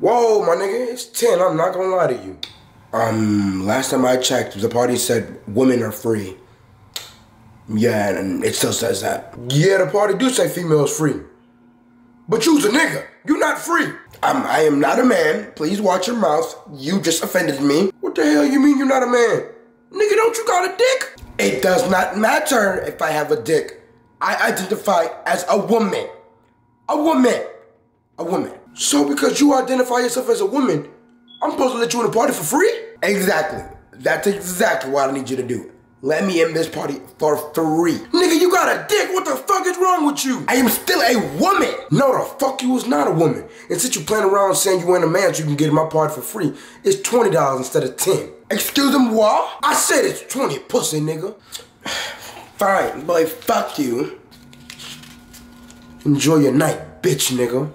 Whoa, my nigga, it's 10. I'm not gonna lie to you. Um, last time I checked, the party said women are free. Yeah, and it still says that. Yeah, the party do say females free. But you's a nigga. You're not free. I'm, I am not a man. Please watch your mouth. You just offended me. What the hell you mean you're not a man? Nigga, don't you got a dick? It does not matter if I have a dick. I identify as a woman. A woman. A woman. So because you identify yourself as a woman, I'm supposed to let you in the party for free? Exactly. That's exactly what I need you to do. Let me in this party for free. Nigga, you got a dick. What the fuck is wrong with you? I am still a woman. No, the fuck you was not a woman. And since you playing around saying you ain't a man so you can get in my party for free, it's $20 instead of 10 Excuse me, what? I said it's 20, pussy nigga. Fine, boy, fuck you. Enjoy your night, bitch nigga.